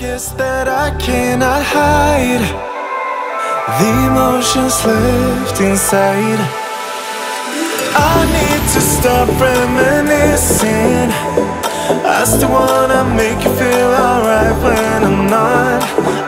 guess that I cannot hide the emotions left inside. I need to stop reminiscing. I still wanna make you feel alright when I'm not.